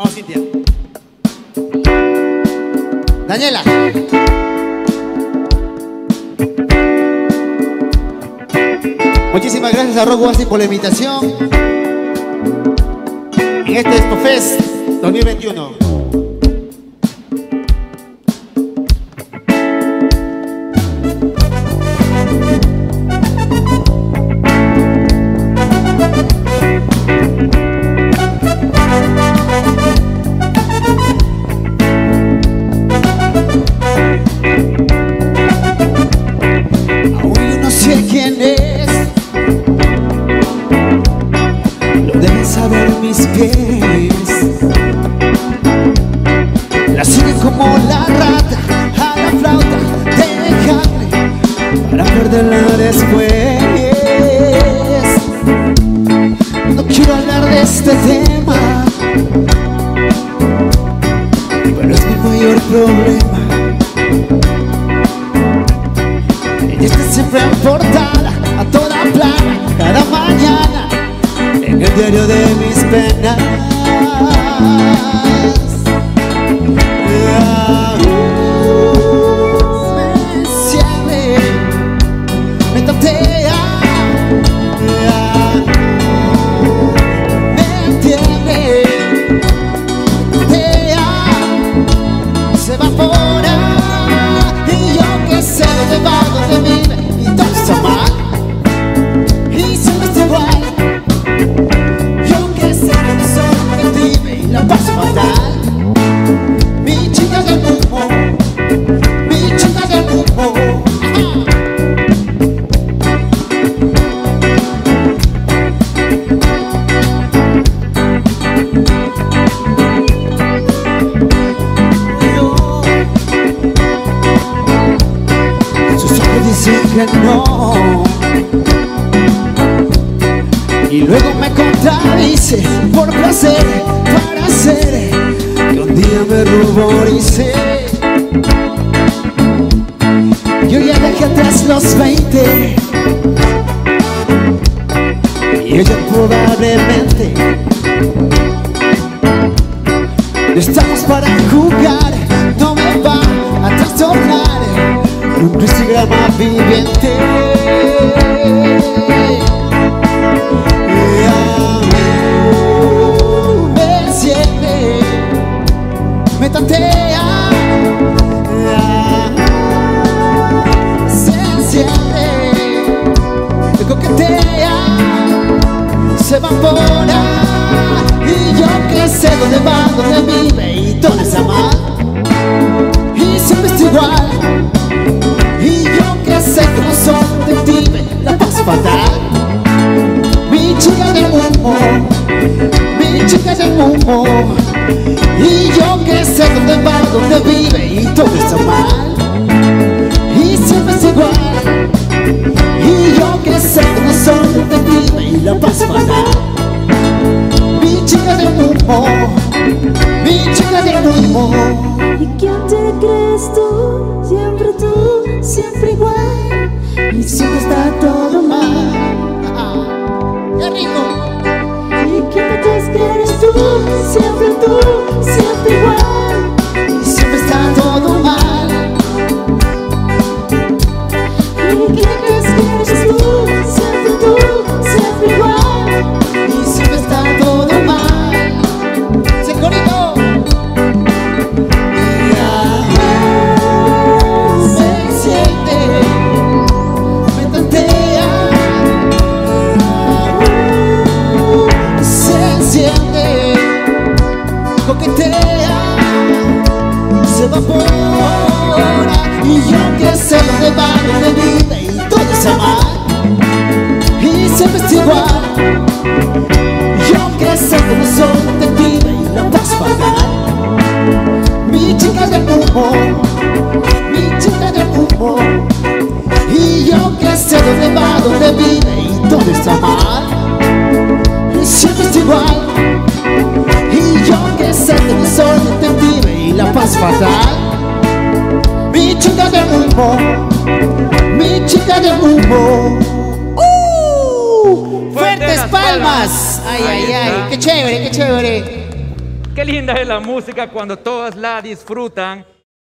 Vamos, Cintia. Daniela. Muchísimas gracias a Rock Wasi por la invitación. En este Expo Fest 2021. Mis pies. La sigue como la rata a la flauta de carne para perderla después. No quiero hablar de este tema, pero es mi mayor problema. Siempre en portada, a toda plana, cada mañana en el diario de mis penas. Dicen que no. Y luego me contradice por placer para hacer que un día me ruborice. Yo ya dejé atrás los 20 y ella probablemente no estamos para jugar un crucigrama viviente. Me siente, me tantea, se enciende, me coquetea, se evapora. Y yo que sé dónde va, dónde vive dónde vive y todo está mal Y siempre es igual Y yo que sé no soy detective y la paso fatal Mi chica del humo, mi chica del humo ¿Y quién te crees tú? Siempre tú, siempre igual. Y siempre está todo Coquetea Se evapora Y yo que dónde va, dónde vive Y todo es amar Y siempre es igual. Yo que sé que humo, mi chica del humo ¡Uh! ¡Fuertes palmas! Ay, ay, ay, qué chévere, qué chévere. Qué linda es la música cuando todos la disfrutan